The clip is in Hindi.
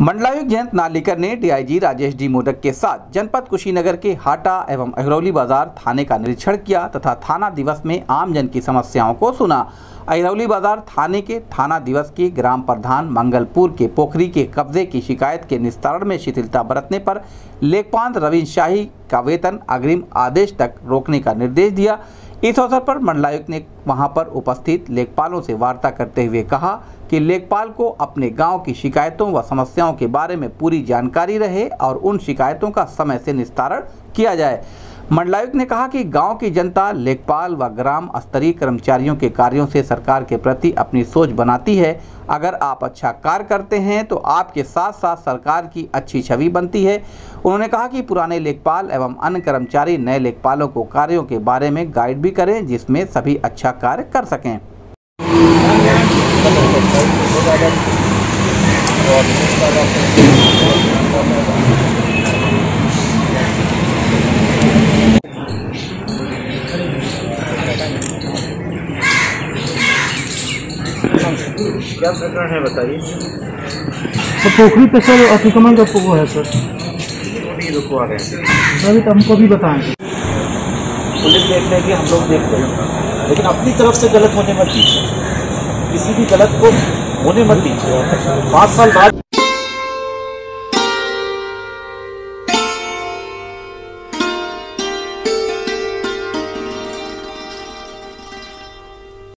मंडलायुक्त जयंत नालिकर ने डीआईजी राजेश डी मोदक के साथ जनपद कुशीनगर के हाटा एवं अहरौली बाज़ार थाने का निरीक्षण किया तथा थाना दिवस में आमजन की समस्याओं को सुना। अहरौली बाज़ार थाने के थाना दिवस के ग्राम प्रधान मंगलपुर के पोखरी के कब्जे की शिकायत के निस्तारण में शिथिलता बरतने पर लेखपांत रविंद्र शाही का वेतन अग्रिम आदेश तक रोकने का निर्देश दिया। इस अवसर पर मंडलायुक्त ने वहाँ पर उपस्थित लेखपालों से वार्ता करते हुए कहा कि लेखपाल को अपने गाँव की शिकायतों व समस्याओं के बारे में पूरी जानकारी रहे और उन शिकायतों का समय से निस्तारण किया जाए। मंडलायुक्त ने कहा कि गाँव की जनता लेखपाल व ग्राम स्तरीय कर्मचारियों के कार्यों से सरकार के प्रति अपनी सोच बनाती है। अगर आप अच्छा कार्य करते हैं तो आपके साथ साथ सरकार की अच्छी छवि बनती है। उन्होंने कहा कि पुराने लेखपाल एवं अन्य कर्मचारी नए लेखपालों को कार्यों के बारे में गाइड भी करें, जिसमें सभी अच्छा कार्य कर सकें। क्या प्रकरण है बताइए? तो पोखरी पे सर अतिक्रमण का वो है सर। अभी रुकवा रहे हैं। अभी तो हमको भी बताएँगे पुलिस देख कि हम लोग देख हैं। लेकिन अपनी तरफ़ से गलत होने मत दीजिए। किसी भी गलत को होने मत दीजिए। पाँच साल बाद